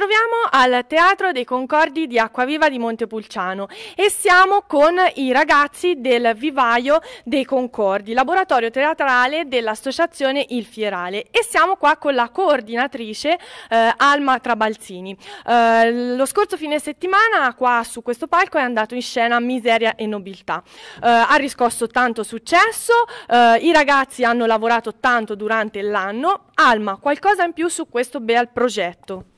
Troviamo al Teatro dei Concordi di Acquaviva di Montepulciano e siamo con i ragazzi del Vivaio dei Concordi, laboratorio teatrale dell'associazione Il Fierale e siamo qua con la coordinatrice eh, Alma Trabalzini. Eh, lo scorso fine settimana qua su questo palco è andato in scena Miseria e Nobiltà. Eh, ha riscosso tanto successo, eh, i ragazzi hanno lavorato tanto durante l'anno. Alma, qualcosa in più su questo bel progetto?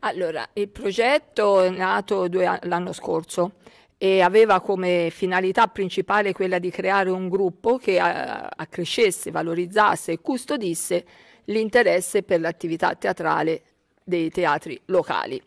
Allora, il progetto è nato l'anno scorso e aveva come finalità principale quella di creare un gruppo che accrescesse, valorizzasse e custodisse l'interesse per l'attività teatrale dei teatri locali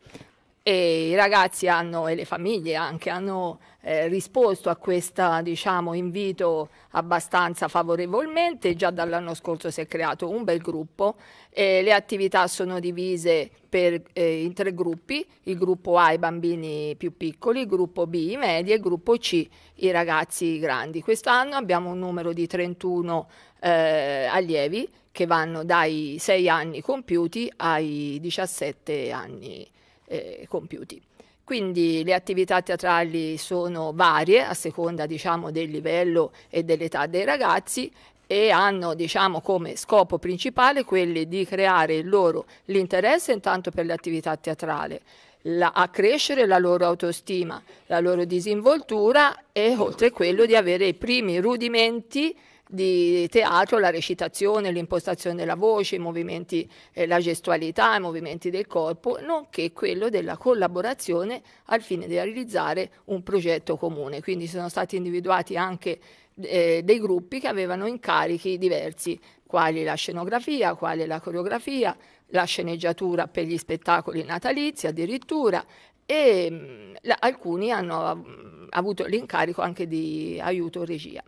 e i ragazzi hanno, e le famiglie anche hanno eh, risposto a questo diciamo, invito abbastanza favorevolmente, già dall'anno scorso si è creato un bel gruppo, eh, le attività sono divise per, eh, in tre gruppi, il gruppo A i bambini più piccoli, il gruppo B i medi e il gruppo C i ragazzi grandi. Quest'anno abbiamo un numero di 31 eh, allievi che vanno dai 6 anni compiuti ai 17 anni eh, compiuti. Quindi le attività teatrali sono varie a seconda diciamo, del livello e dell'età dei ragazzi e hanno diciamo, come scopo principale quelli di creare il loro l'interesse intanto per l'attività teatrale, la, accrescere la loro autostima, la loro disinvoltura e oltre quello di avere i primi rudimenti di teatro, la recitazione, l'impostazione della voce, i movimenti, eh, la gestualità, i movimenti del corpo, nonché quello della collaborazione al fine di realizzare un progetto comune. Quindi sono stati individuati anche eh, dei gruppi che avevano incarichi diversi, quali la scenografia, quali la coreografia, la sceneggiatura per gli spettacoli natalizi addirittura e mh, mm, alcuni hanno mm, avuto l'incarico anche di aiuto regia.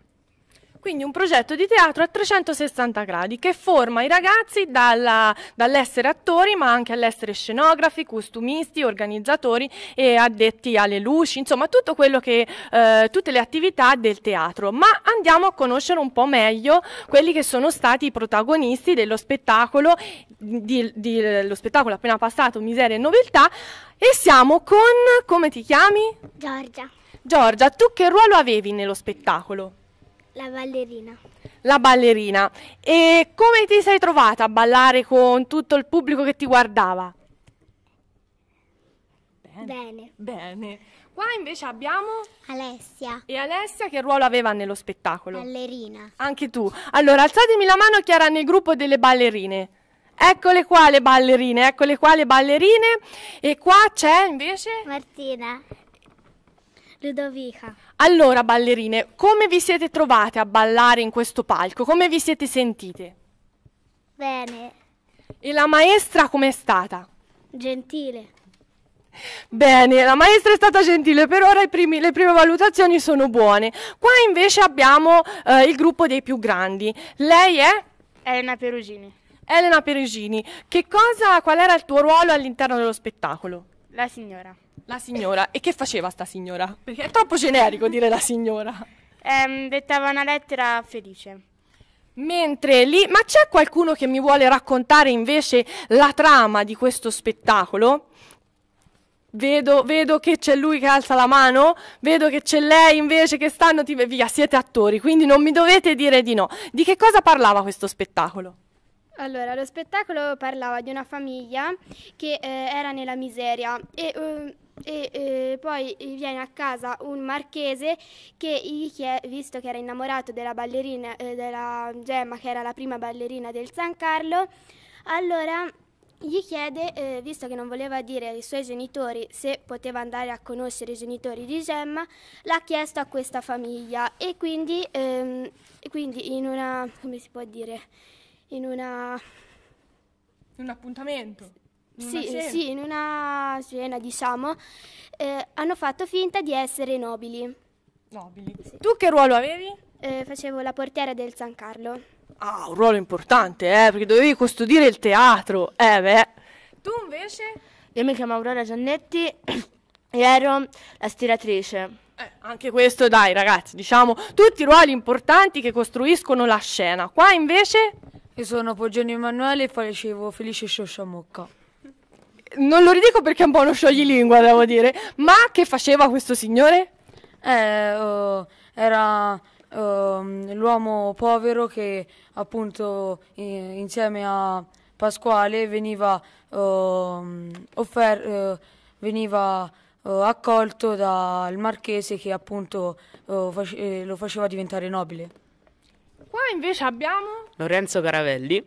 Quindi un progetto di teatro a 360 gradi che forma i ragazzi dall'essere attori ma anche all'essere scenografi, costumisti, organizzatori e addetti alle luci, insomma tutto quello che, eh, tutte le attività del teatro. Ma andiamo a conoscere un po' meglio quelli che sono stati i protagonisti dello spettacolo, di, di, lo spettacolo appena passato, Miseria e Noveltà, e siamo con, come ti chiami? Giorgia. Giorgia, tu che ruolo avevi nello spettacolo? La ballerina. La ballerina. E come ti sei trovata a ballare con tutto il pubblico che ti guardava? Bene. Bene. Qua invece abbiamo Alessia. E Alessia che ruolo aveva nello spettacolo? Ballerina. Anche tu. Allora, alzatemi la mano chi era nel gruppo delle ballerine. Eccole qua le ballerine, eccole qua le ballerine. E qua c'è invece Martina. Ludovica. Allora, ballerine, come vi siete trovate a ballare in questo palco? Come vi siete sentite? Bene. E la maestra com'è stata? Gentile. Bene, la maestra è stata gentile, per ora primi, le prime valutazioni sono buone. Qua invece abbiamo eh, il gruppo dei più grandi. Lei è? Elena Perugini. Elena Perugini. Che cosa, qual era il tuo ruolo all'interno dello spettacolo? La signora. La signora. E che faceva sta signora? Perché è troppo generico dire la signora. Ehm, dettava una lettera felice. Mentre lì, ma c'è qualcuno che mi vuole raccontare invece la trama di questo spettacolo? Vedo, vedo, che c'è lui che alza la mano, vedo che c'è lei invece che stanno ti via, siete attori, quindi non mi dovete dire di no. Di che cosa parlava questo spettacolo? Allora, lo spettacolo parlava di una famiglia che eh, era nella miseria e eh, e eh, poi viene a casa un marchese che gli chiede, visto che era innamorato della ballerina, eh, della Gemma che era la prima ballerina del San Carlo, allora gli chiede, eh, visto che non voleva dire ai suoi genitori se poteva andare a conoscere i genitori di Gemma, l'ha chiesto a questa famiglia e quindi, ehm, quindi in una, come si può dire, in una... Un appuntamento? Sì, sì, in una scena, diciamo, eh, hanno fatto finta di essere nobili. Nobili. Sì. Tu che ruolo avevi? Eh, facevo la portiera del San Carlo. Ah, un ruolo importante, eh, perché dovevi custodire il teatro. Eh, beh. Tu invece? Io mi chiamo Aurora Giannetti e ero la stiratrice. Eh, anche questo, dai, ragazzi, diciamo, tutti ruoli importanti che costruiscono la scena. Qua invece? Io sono Poggiano Emanuele e facevo Felice Sciosciamocca non lo ridico perché è un po' uno scioglilingua, devo dire. Ma che faceva questo signore? Eh, oh, era ehm, l'uomo povero che appunto insieme a Pasquale veniva, ehm, offer- eh, veniva eh, accolto dal marchese che appunto face- eh, lo faceva diventare nobile. Qua invece abbiamo Lorenzo Caravelli.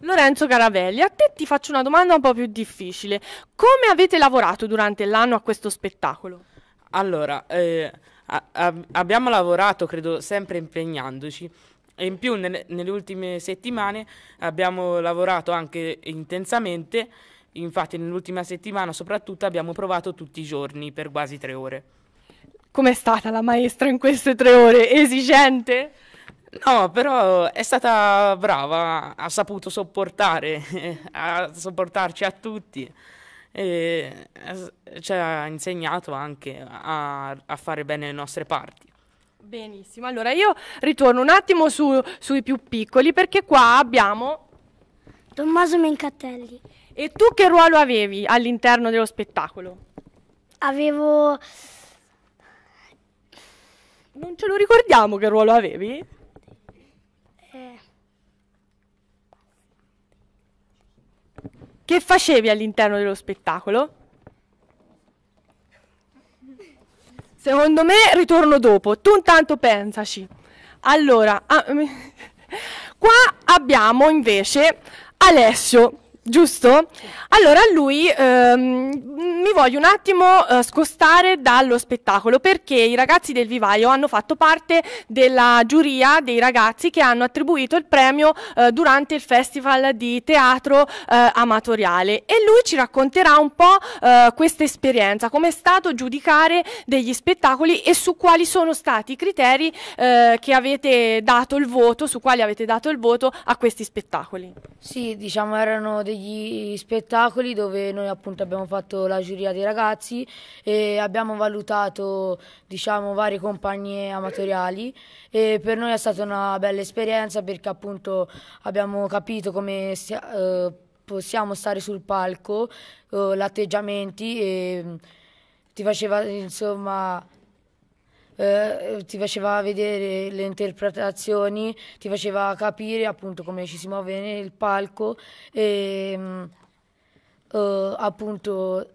Lorenzo Caravelli. A te ti faccio una domanda un po' più difficile. Come avete lavorato durante l'anno a questo spettacolo? Allora, eh, a- a- abbiamo lavorato, credo, sempre impegnandoci. E in più, nelle, nelle ultime settimane abbiamo lavorato anche intensamente. Infatti, nell'ultima settimana, soprattutto, abbiamo provato tutti i giorni per quasi tre ore. Com'è stata la maestra in queste tre ore? Esigente? No, però è stata brava, ha saputo sopportare, a sopportarci a tutti e eh, ci ha insegnato anche a, a fare bene le nostre parti. Benissimo, allora io ritorno un attimo su- sui più piccoli perché qua abbiamo... Tommaso Mencatelli. E tu che ruolo avevi all'interno dello spettacolo? Avevo Non ce lo ricordiamo che ruolo avevi? eh, Che facevi all'interno dello spettacolo? Secondo me ritorno dopo, tu intanto pensaci. Allora, ah, qua abbiamo invece Alessio, giusto? Allora lui ehm, mi voglio un attimo eh, scostare dallo spettacolo perché i ragazzi del vivaio hanno fatto parte della giuria dei ragazzi che hanno attribuito il premio eh, durante il festival di teatro eh, amatoriale e lui ci racconterà un po' eh, questa esperienza, come è stato giudicare degli spettacoli e su quali sono stati i criteri eh, che avete dato il voto, su quali avete dato il voto a questi spettacoli. Sì, diciamo erano degli spettacoli dove noi appunto abbiamo fatto la giuria dei ragazzi e abbiamo valutato diciamo varie compagnie amatoriali. E per noi è stata una bella esperienza perché appunto abbiamo capito come eh, possiamo stare sul palco, eh, l'atteggiamenti e ti faceva insomma eh, ti faceva vedere le interpretazioni, ti faceva capire appunto come ci si muove nel palco e mm, eh, appunto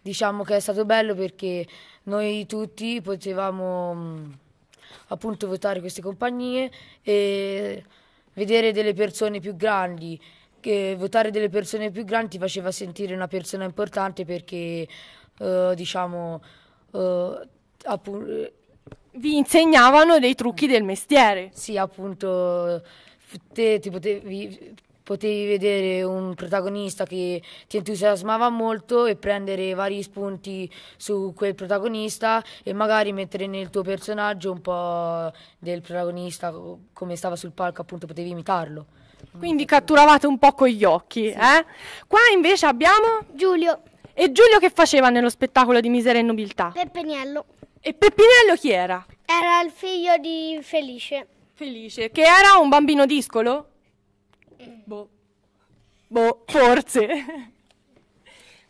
diciamo che è stato bello perché noi tutti potevamo mm, appunto votare queste compagnie e vedere delle persone più grandi. Che votare delle persone più grandi ti faceva sentire una persona importante perché eh, diciamo eh, appu- Vi insegnavano dei trucchi del mestiere. sì, appunto, te ti potevi, potevi vedere un protagonista che ti entusiasmava molto e prendere vari spunti su quel protagonista e magari mettere nel tuo personaggio un po' del protagonista, co- come stava sul palco, appunto, potevi imitarlo. Quindi catturavate un po' con gli occhi, eh? Qua invece abbiamo... Giulio E Giulio che faceva nello spettacolo di Miseria e Nobiltà? Peppeniello. E Peppinello chi era? Era il figlio di Felice. Felice. Che era un bambino discolo? Boh. Boh, forse.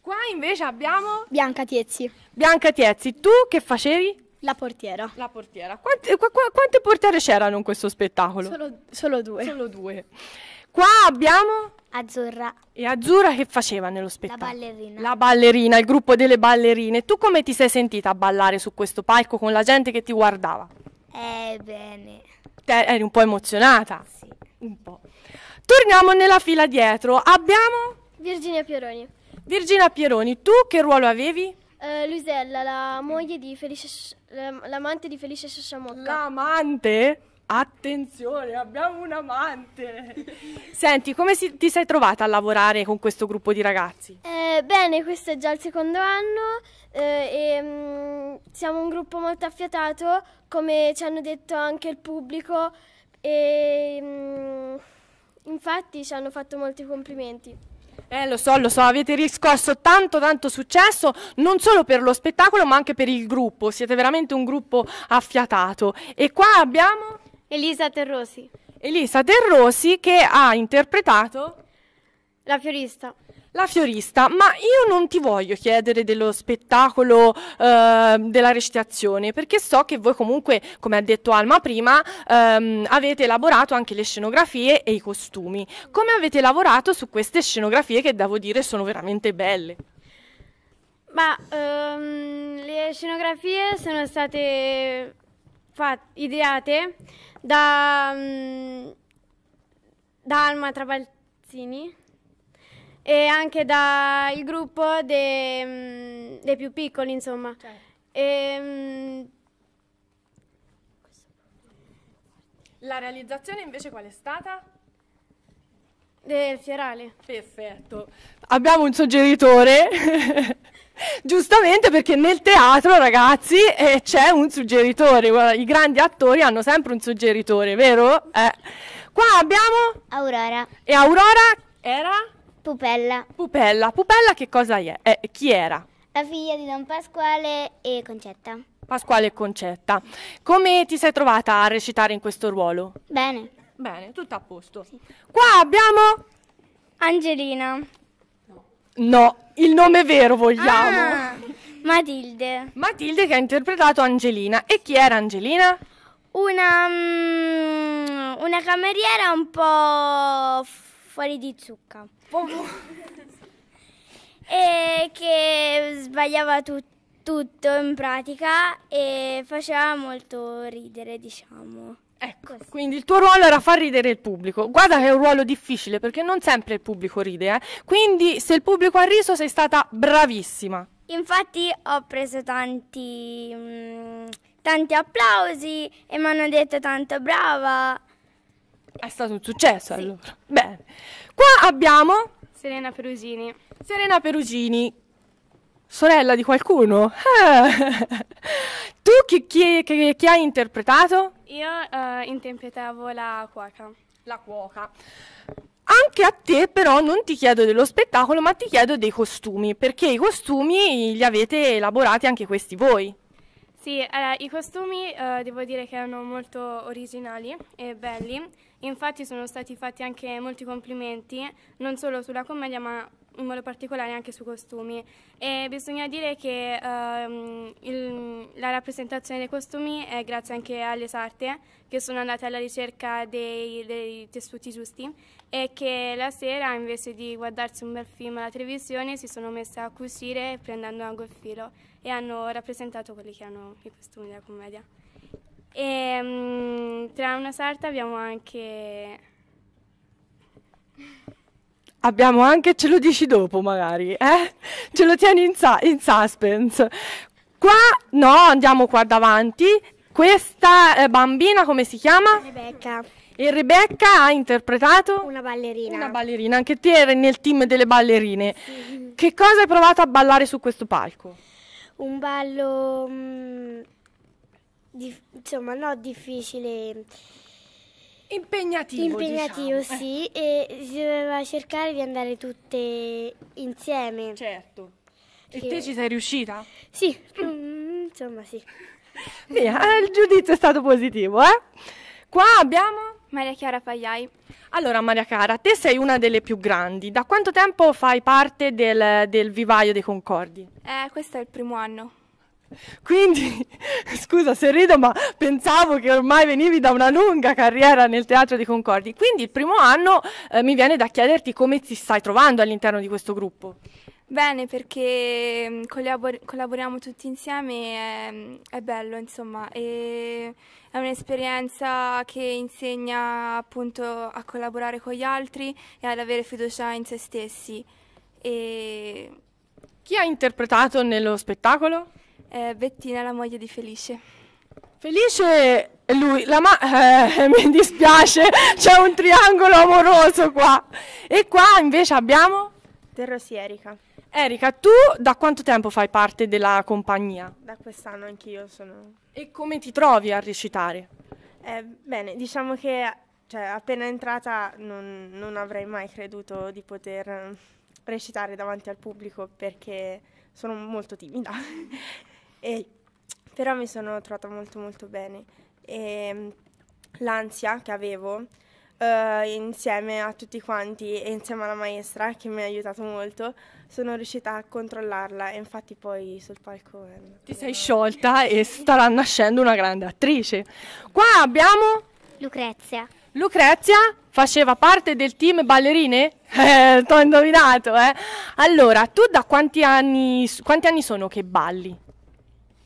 Qua invece abbiamo Bianca Tiezzi, Bianca Tiezzi. Tu che facevi? la portiera. La portiera. Quante, qua- qua- quante portiere c'erano in questo spettacolo? Solo, solo due. Solo due. Qua abbiamo... Azzurra. E Azzurra che faceva nello spettacolo? ballerina. La ballerina, il gruppo delle ballerine. Tu come ti sei sentita a ballare su questo palco con la gente che ti guardava? Eh bene. Te eri un po' emozionata? Sì. Un po'. Torniamo nella fila dietro. Abbiamo Virginia Pieroni. Virginia Pieroni. Tu che ruolo avevi? Eh, Luisella, la moglie di Felice, la- l'amante di Felice Sassamocca. L'amante? Attenzione, abbiamo un amante. Senti, come si- ti sei trovata a lavorare con questo gruppo di ragazzi? Eh, bene, questo è già il secondo anno eh, e mm, siamo un gruppo molto affiatato, come ci hanno detto anche il pubblico e mm, infatti ci hanno fatto molti complimenti. Eh, lo so, lo so, avete riscosso tanto, tanto successo, non solo per lo spettacolo, ma anche per il gruppo. Siete veramente un gruppo affiatato. E qua abbiamo Elisa Terrosi, Elisa Terrosi che ha interpretato la fiorista. La fiorista, ma io non ti voglio chiedere dello spettacolo eh, della recitazione, perché so che voi comunque, come ha detto Alma prima, ehm, avete elaborato anche le scenografie e i costumi. Come avete lavorato su queste scenografie che devo dire sono veramente belle? Ma ehm, le scenografie sono state ideate da, mm, da Alma Trabalzini e anche dal gruppo dei, mm, dei più piccoli, insomma. E, mm, La realizzazione invece qual è stata? del fiorale. Perfetto. Abbiamo un suggeritore. Giustamente perché nel teatro, ragazzi, eh, c'è un suggeritore. Guarda, I grandi attori hanno sempre un suggeritore, vero? Eh. Qua abbiamo Aurora. e Aurora era Pupella. Pupella. Pupella che cosa è? Eh, chi era? La figlia di Don Pasquale e Concetta. Pasquale e Concetta. Come ti sei trovata a recitare in questo ruolo? Bene. Bene, tutto a posto. Qua abbiamo Angelina. No, il nome vero vogliamo. Ah, Matilde. Matilde che ha interpretato Angelina. E chi era Angelina? Una, mm, una cameriera un po' fuori di zucca. e che sbagliava tu- tutto in pratica e faceva molto ridere, diciamo. Ecco, quindi il tuo ruolo era far ridere il pubblico. Guarda che è un ruolo difficile perché non sempre il pubblico ride, eh. Quindi se il pubblico ha riso sei stata bravissima. Infatti ho preso tanti, mm, tanti applausi e mi hanno detto tanto brava. È stato un successo allora. Bene. Qua abbiamo Serena Perusini. Serena Perugini, sorella di qualcuno. Eh. tu chi, chi- chi- chi hai interpretato? Io eh, interpretavo la cuoca. La cuoca. Anche a te però non ti chiedo dello spettacolo, ma ti chiedo dei costumi, perché i costumi li avete elaborati anche questi voi. Sì, eh, i costumi eh, devo dire che erano molto originali e belli. Infatti sono stati fatti anche molti complimenti, non solo sulla commedia, ma in modo particolare anche sui costumi. E bisogna dire che ehm, il- la rappresentazione dei costumi è grazie anche alle sarte, che sono andate alla ricerca dei, dei tessuti giusti e che la sera, invece di guardarsi un bel film alla televisione, si sono messe a cucire prendendo anche il filo e hanno rappresentato quelli che hanno i costumi della commedia. E mm, tra una sarta abbiamo anche Abbiamo anche, ce lo dici dopo magari, eh? Ce lo tieni in, in suspense. Qua, no, andiamo qua davanti. Questa eh, bambina come si chiama? Rebecca. E Rebecca ha interpretato Una ballerina. una ballerina, anche te eri nel team delle ballerine. Che cosa hai provato a ballare su questo palco? Un ballo, mm, dif- insomma, no difficile, Impegnativo. impegnativo, diciamo. sì, e si doveva cercare di andare tutte insieme. Certo. E Che- te ci sei riuscita? Sì, mm, insomma, sì. Via, il giudizio è stato positivo, eh? Qua abbiamo... Maria Chiara Pagliai. Allora, Maria Cara, te sei una delle più grandi. Da quanto tempo fai parte del, del vivaio dei Concordi? Eh, questo è il primo anno. Quindi, scusa se rido, ma pensavo che ormai venivi da una lunga carriera nel Teatro dei Concordi. Quindi il primo anno eh, mi viene da chiederti come ti stai trovando all'interno di questo gruppo. Bene, perché mm, collabor- collaboriamo tutti insieme, è, è bello, insomma, è un'esperienza che insegna appunto a collaborare con gli altri e ad avere fiducia in se stessi. E Chi ha interpretato nello spettacolo? Eh, Bettina, la moglie di Felice. Felice è lui, la ma- eh, mi dispiace, c'è un triangolo amoroso qua. E qua invece abbiamo Del Rossi Erika. Erika, tu da quanto tempo fai parte della compagnia? Da quest'anno anch'io sono... E come ti trovi a recitare? Eh, bene, diciamo che cioè, appena entrata non, non avrei mai creduto di poter recitare davanti al pubblico perché sono molto timida. E- però mi sono trovata molto molto bene. E mm, l'ansia che avevo eh, insieme a tutti quanti e insieme alla maestra che mi ha aiutato molto, sono riuscita a controllarla e infatti poi sul palco... Ti sei sciolta e starà nascendo una grande attrice. Qua abbiamo Lucrezia. Lucrezia, faceva parte del team ballerine? Eh, t'ho indovinato, eh. Allora, tu da quanti anni, quanti anni sono che balli?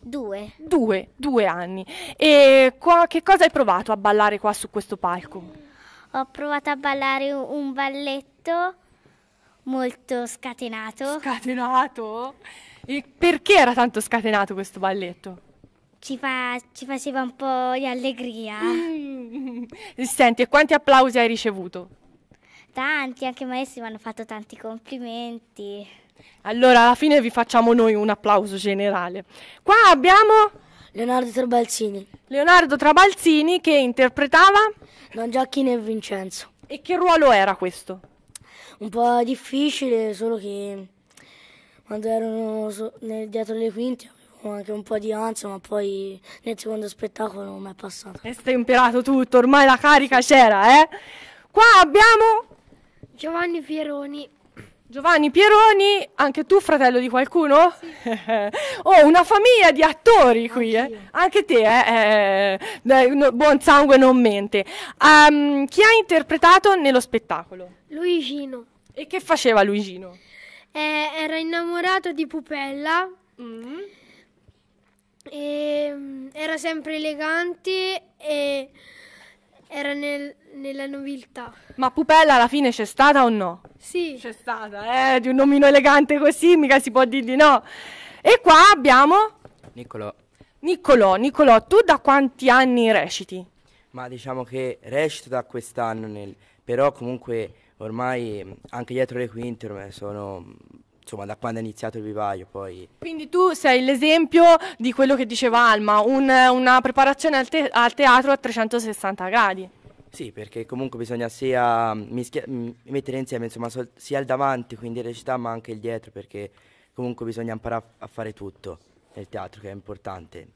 Due. Due, due anni. E qua, che cosa hai provato a ballare qua su questo palco? Ho provato a ballare un- balletto molto scatenato. Scatenato? E perché era tanto scatenato questo balletto? Ci, fa- ci faceva un po' di allegria. Senti, e quanti applausi hai ricevuto? Tanti, anche i maestri mi hanno fatto tanti complimenti. Allora, alla fine vi facciamo noi un applauso generale. Qua abbiamo Leonardo Trabalzini, Leonardo Trabalzini che interpretava Don Giacchino e Vincenzo. e che ruolo era questo? Un po' difficile, solo che quando erano so- nel- dietro le quinte avevo anche un po' di ansia, ma poi nel secondo spettacolo mi è passato. È stemperato tutto, ormai la carica c'era, eh? Qua abbiamo Giovanni Pieroni. Giovanni Pieroni, anche tu fratello di qualcuno? oh, una famiglia di attori qui, eh? Anche te, eh? eh, no, buon sangue non mente. Ehm, chi ha interpretato nello spettacolo? Luigino. E che faceva Luigino? Eh, era innamorato di Pupella. Mm. E, mm, era sempre elegante e era nel- nella nobiltà. Ma Pupella alla fine c'è stata o no? Sì. C'è stata, eh? Di un nomino elegante così mica si può dire di no. E qua abbiamo Niccolò, Niccolò. Niccolò, tu da quanti anni reciti? ma diciamo che recito da quest'anno, nel- però comunque ormai anche dietro le quinte ormai sono, insomma, da quando è iniziato il vivaio, poi Quindi tu sei l'esempio di quello che diceva Alma, un- una preparazione al, te- al teatro a 360 gradi. Sì, perché comunque bisogna sia mh, mischia- mh, mettere insieme, insomma, sol- sia il davanti, quindi recità, ma anche il dietro, perché comunque bisogna imparare a, fare tutto nel teatro, che è importante.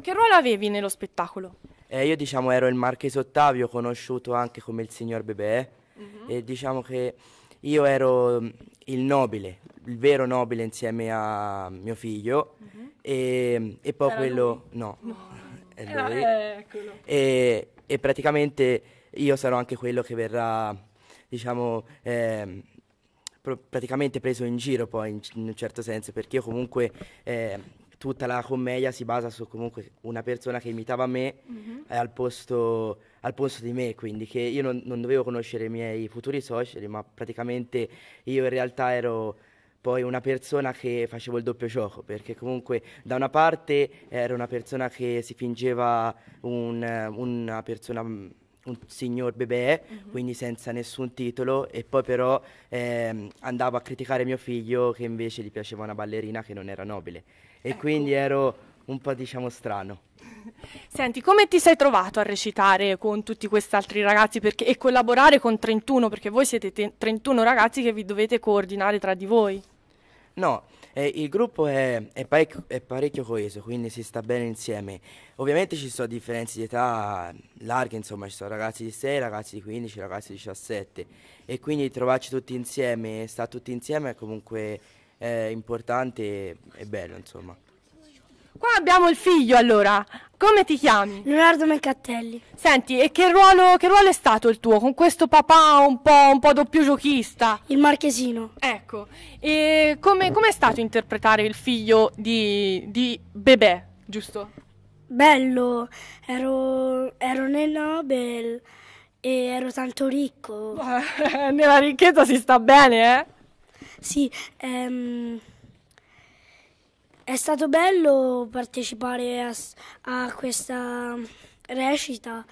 Che ruolo avevi nello spettacolo? Eh, io diciamo ero il Marchese Ottavio, conosciuto anche come il signor Bebè, e diciamo che io ero mm, il nobile, il vero nobile insieme a mio figlio, e, e poi Era quello... No, è Era- lui. eh. E, e praticamente io sarò anche quello che verrà, diciamo, ehm, pro- praticamente preso in giro poi in, in un certo senso, perché io comunque eh, tutta la commedia si basa su comunque una persona che imitava me eh, al, posto, al posto di me, quindi che io non, non dovevo conoscere i miei futuri suoceri, ma praticamente io in realtà ero poi una persona che facevo il doppio gioco, perché comunque da una parte ero una persona che si fingeva un, eh, una persona, mm, un signor bebè, quindi senza nessun titolo, e poi però ehm, andavo a criticare mio figlio che invece gli piaceva una ballerina che non era nobile. E quindi ero un po' diciamo strano. Senti, come ti sei trovato a recitare con tutti questi altri ragazzi perché- e collaborare con 31? Perché voi siete te- 31 ragazzi che vi dovete coordinare tra di voi. No, eh, il gruppo è, è parecchio, è parecchio coeso, quindi si sta bene insieme. Ovviamente ci sono differenze di età larghe, insomma, ci sono ragazzi di 6, ragazzi di 15, ragazzi di 17 e quindi trovarci tutti insieme, stare tutti insieme è comunque eh, importante e, bello, insomma. Qua abbiamo il figlio allora. Come ti chiami? Leonardo Meccatelli. Senti, e che ruolo, che ruolo è stato il tuo con questo papà un po', un po' doppio giochista? Il Marchesino. Ecco, e come è stato interpretare il figlio di, di Bebè, giusto? Bello, ero, ero nel Nobel e ero tanto ricco. Nella ricchezza si sta bene, eh? Sì, ehm, è stato bello partecipare a, a questa recita.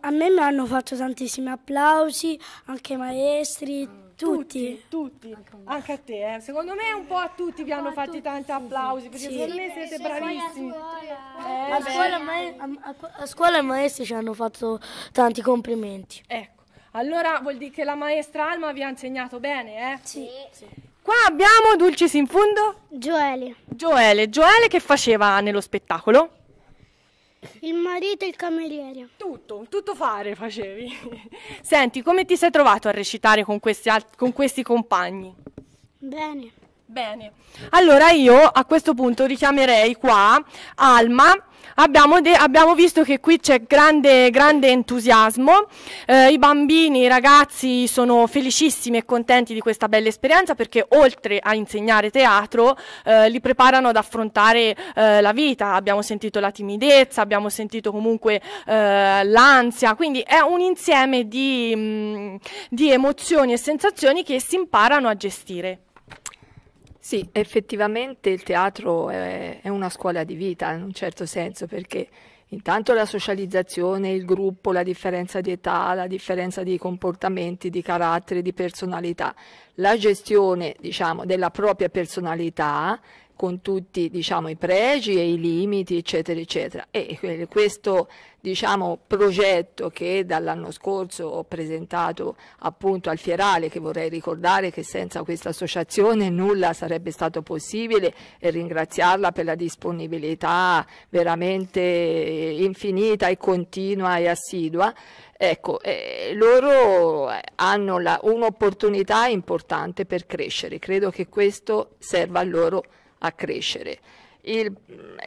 A me mi hanno fatto tantissimi applausi, anche i maestri, tutti. Tutti, anche a te, eh. Secondo me un po' a tutti vi hanno fatti tanti applausi, perché secondo me siete bravissimi. Eh, A scuola, a- a- a scuola i maestri ci hanno fatto tanti complimenti. Ecco, allora vuol dire che la maestra Alma vi ha insegnato bene, eh? Sì. Qua abbiamo Dulcis in fondo. Gioele. Gioele. Gioele che faceva nello spettacolo? Il marito e il cameriere. Tutto, tutto fare facevi. Senti, come ti sei trovato a recitare con questi, con questi compagni? Bene. Bene. Allora io a questo punto richiamerei qua Alma abbiamo, abbiamo, visto che qui c'è grande, grande entusiasmo, eh, i bambini, i ragazzi sono felicissimi e contenti di questa bella esperienza perché oltre a insegnare teatro eh, li preparano ad affrontare eh, la vita, abbiamo sentito la timidezza, abbiamo sentito comunque eh, l'ansia, quindi è un insieme di, mh, mm, di emozioni e sensazioni che si imparano a gestire. Sì, effettivamente il teatro è, è, una scuola di vita in un certo senso perché intanto la socializzazione, il gruppo, la differenza di età, la differenza di comportamenti, di carattere, di personalità, la gestione diciamo, della propria personalità con tutti diciamo, i pregi e i limiti, eccetera, eccetera. E questo diciamo, progetto che dall'anno scorso ho presentato appunto al Fierale, che vorrei ricordare che senza questa associazione nulla sarebbe stato possibile e ringraziarla per la disponibilità veramente infinita e continua e assidua. Ecco, eh, loro hanno un'opportunità importante per crescere, credo che questo serva a loro a crescere. Il,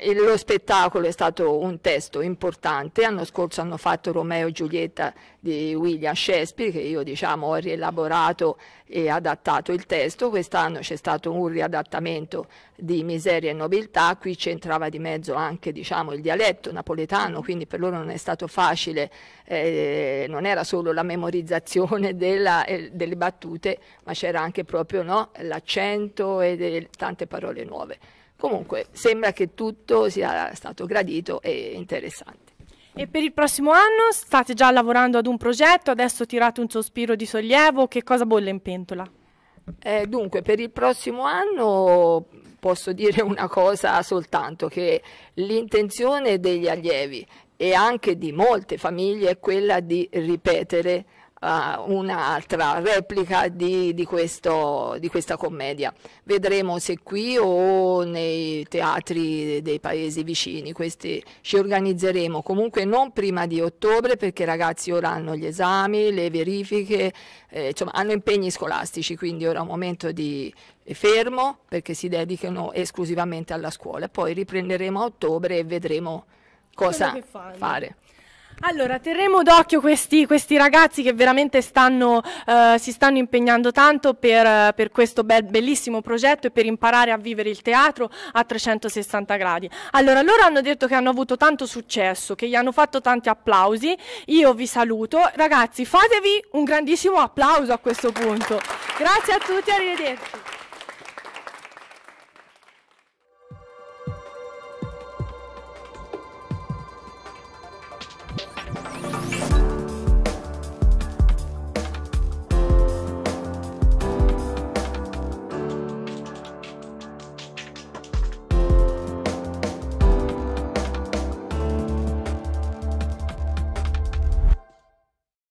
il, lo spettacolo è stato un testo importante, l'anno scorso hanno fatto Romeo e Giulietta di William Shakespeare che io diciamo ho rielaborato e adattato il testo, quest'anno c'è stato un riadattamento di Miseria e Nobiltà, qui c'entrava di mezzo anche diciamo, il dialetto napoletano, quindi per loro non è stato facile, eh, non era solo la memorizzazione della, eh, delle battute, ma c'era anche proprio no, l'accento e tante parole nuove. Comunque sembra che tutto sia stato gradito e interessante. E per il prossimo anno state già lavorando ad un progetto, adesso tirate un sospiro di sollievo, che cosa bolle in pentola? Eh, dunque, per il prossimo anno posso dire una cosa soltanto, che l'intenzione degli allievi e anche di molte famiglie è quella di ripetere uh, un'altra replica di, di, questo, di, questa commedia. Vedremo se qui o nei teatri dei paesi vicini, questi ci organizzeremo comunque non prima di ottobre perché i ragazzi ora hanno gli esami, le verifiche, eh, insomma hanno impegni scolastici, quindi ora è un momento di fermo perché si dedicano esclusivamente alla scuola, poi riprenderemo a ottobre e vedremo cosa fare. Allora, terremo d'occhio questi, questi, ragazzi che veramente stanno, eh, si stanno impegnando tanto per, per questo bel, bellissimo progetto e per imparare a vivere il teatro a 360 gradi. Allora, loro hanno detto che hanno avuto tanto successo, che gli hanno fatto tanti applausi. Io vi saluto. Ragazzi, fatevi un grandissimo applauso a questo punto. Grazie a tutti, arrivederci.